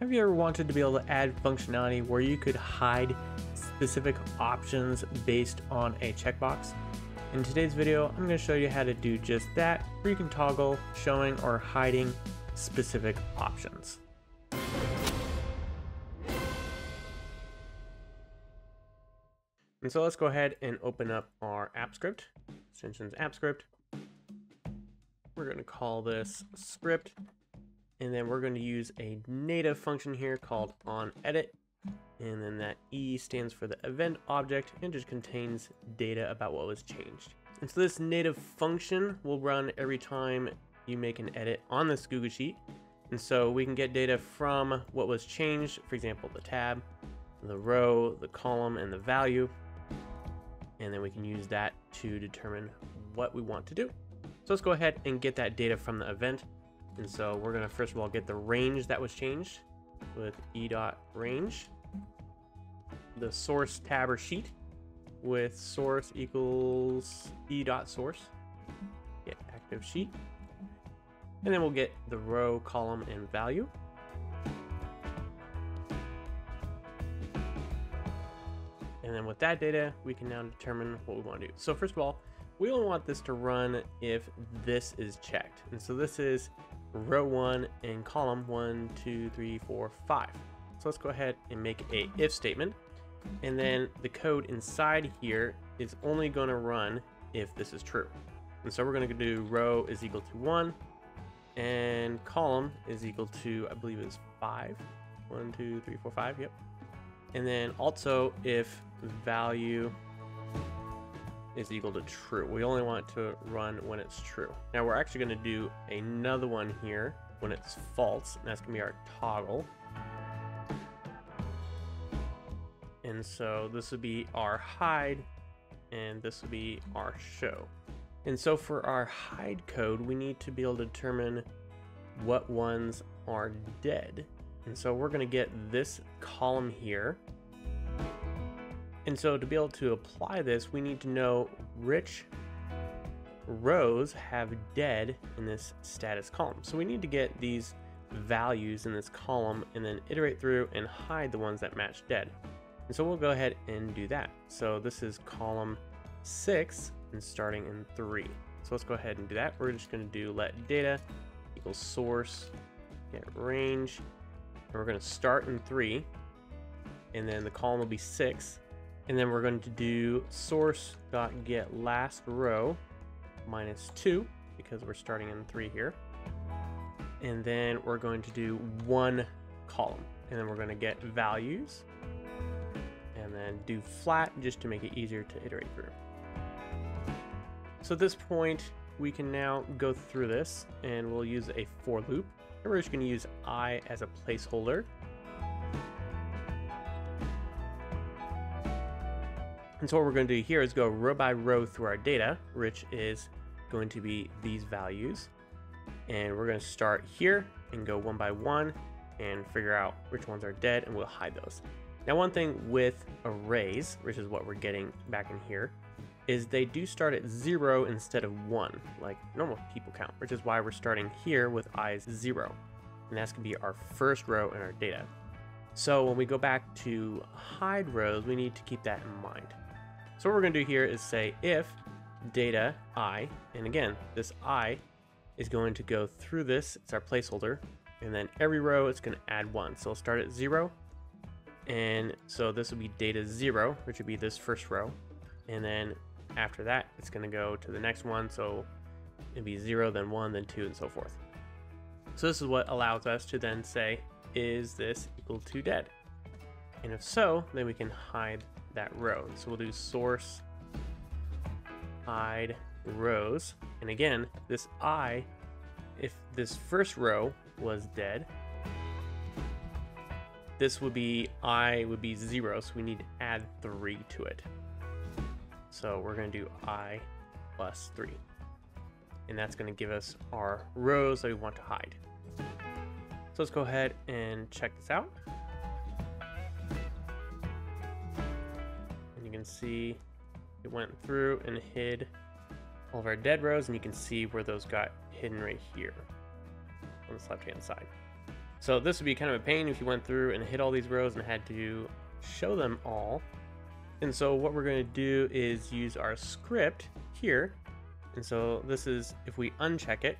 Have you ever wanted to be able to add functionality where you could hide specific options based on a checkbox? In today's video, I'm going to show you how to do just that, where you can toggle showing or hiding specific options. And so let's go ahead and open up our app script, extensions app script. We're going to call this script and then we're going to use a native function here called on edit. And then that E stands for the event object and just contains data about what was changed. And so this native function will run every time you make an edit on this Google Sheet. And so we can get data from what was changed, for example, the tab, the row, the column, and the value. And then we can use that to determine what we want to do. So let's go ahead and get that data from the event. And so we're gonna first of all get the range that was changed with e dot range, the source tab or sheet with source equals e dot source, get active sheet, and then we'll get the row, column, and value. And then with that data, we can now determine what we want to do. So first of all, we only want this to run if this is checked. And so this is row one and column one, two, three, four, five. So let's go ahead and make a if statement. And then the code inside here is only going to run if this is true. And so we're going to do row is equal to one and column is equal to, I believe is five. One, two, three, four, five. Yep. And then also if value is equal to true. We only want to run when it's true. Now we're actually going to do another one here when it's false. And that's going to be our toggle. And so this would be our hide and this would be our show. And so for our hide code, we need to be able to determine what ones are dead. And so we're going to get this column here and so to be able to apply this, we need to know which rows have dead in this status column. So we need to get these values in this column and then iterate through and hide the ones that match dead. And so we'll go ahead and do that. So this is column six and starting in three. So let's go ahead and do that. We're just gonna do let data equals source, get range, and we're gonna start in three, and then the column will be six, and then we're going to do source dot get last row minus two because we're starting in three here. And then we're going to do one column and then we're going to get values and then do flat just to make it easier to iterate through. So at this point, we can now go through this and we'll use a for loop. And we're just going to use i as a placeholder And so what we're going to do here is go row by row through our data, which is going to be these values. And we're going to start here and go one by one and figure out which ones are dead and we'll hide those. Now one thing with arrays, which is what we're getting back in here, is they do start at zero instead of one, like normal people count, which is why we're starting here with is zero. And that's gonna be our first row in our data. So when we go back to hide rows, we need to keep that in mind. So what we're going to do here is say if data i, and again, this i is going to go through this, it's our placeholder, and then every row it's going to add one. So it'll start at zero, and so this will be data zero, which would be this first row, and then after that it's going to go to the next one, so it'd be zero, then one, then two, and so forth. So this is what allows us to then say, is this equal to dead? And if so, then we can hide that row. So we'll do source hide rows. And again, this i, if this first row was dead, this would be i would be zero, so we need to add three to it. So we're going to do i plus three. And that's going to give us our rows that we want to hide. So let's go ahead and check this out. Can see it went through and hid all of our dead rows and you can see where those got hidden right here on this left hand side. So this would be kind of a pain if you went through and hit all these rows and had to show them all. And so what we're going to do is use our script here. And so this is if we uncheck it.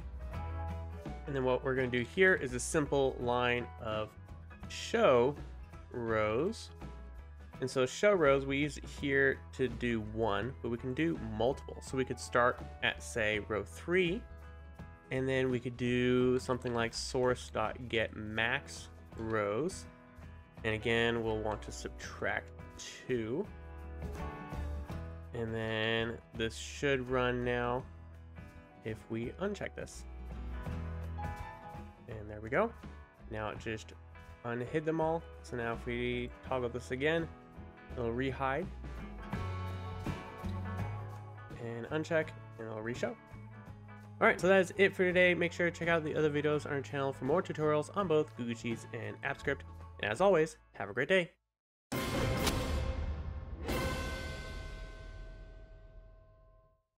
And then what we're going to do here is a simple line of show rows. And so show rows, we use it here to do one, but we can do multiple. So we could start at say row three, and then we could do something like source.get max rows. And again, we'll want to subtract two. And then this should run now if we uncheck this. And there we go. Now it just unhid them all. So now if we toggle this again, it'll rehide and uncheck and it'll reshow. Alright, so that is it for today. Make sure to check out the other videos on our channel for more tutorials on both Google Sheets and AppScript. And as always, have a great day.